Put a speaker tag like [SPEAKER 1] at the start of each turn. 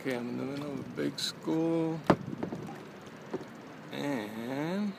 [SPEAKER 1] Okay, I'm in the middle of a big school. And